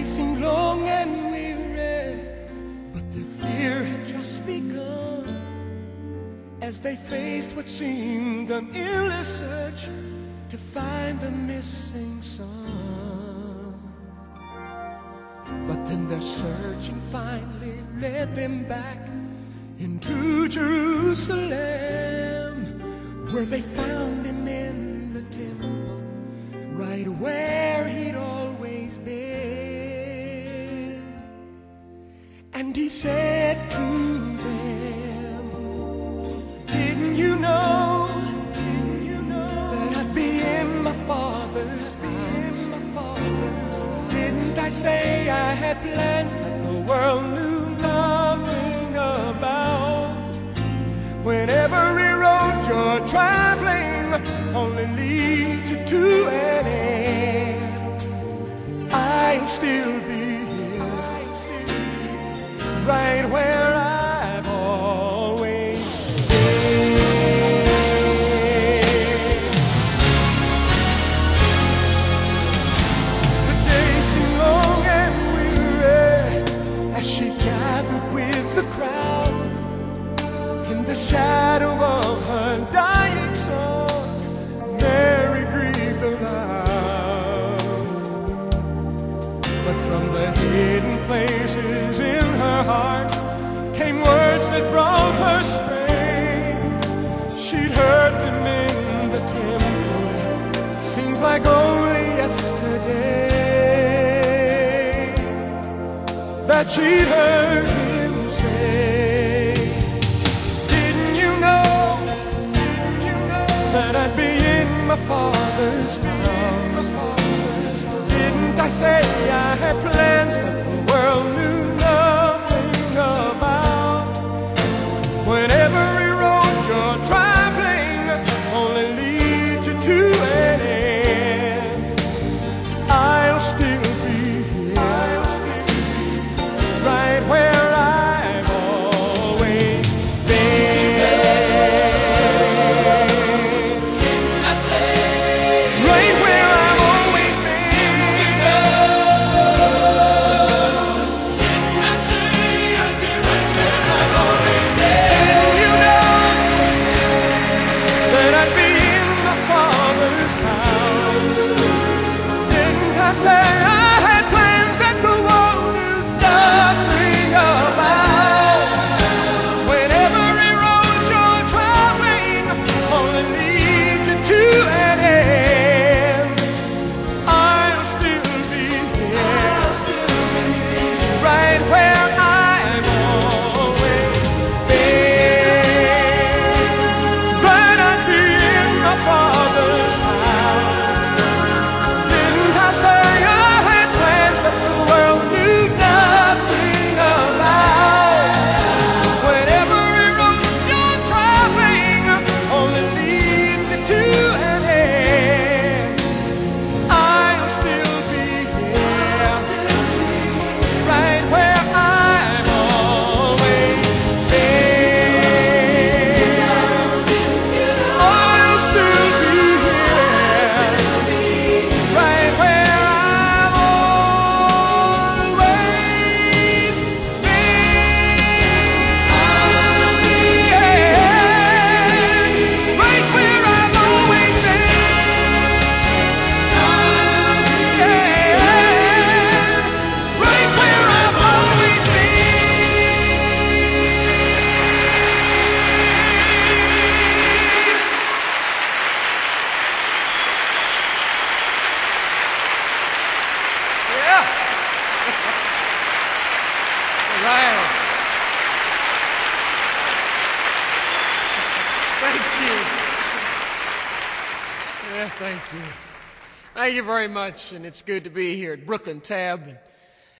chasing long and weary, but the fear had just begun. As they faced what seemed an endless search to find the missing son, But then their searching finally led them back into Jerusalem, where they found him in the temple, right where he'd always been. And he said to them, Didn't you know, didn't you know that I'd be in my father's house? Didn't I say I had plans that the world knew nothing about? When every road you're traveling only leads you to an end, I'm still that she'd heard him say, Didn't you know, didn't you know that I'd be in my father's house? Didn't I say I had plans right. Thank you. Yeah, thank you. Thank you very much, and it's good to be here at Brooklyn Tab.